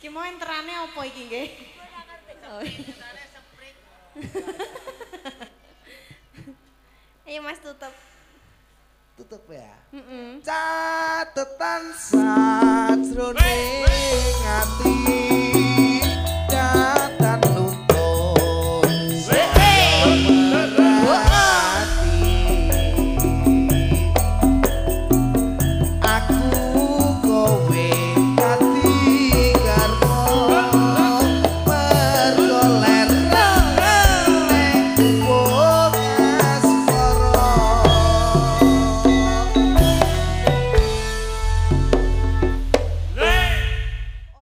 Ki mau enterane apa iki nggih? Oh, iya. Ayo Mas tutup. tutup ya. Heeh. Catetan sajroning ati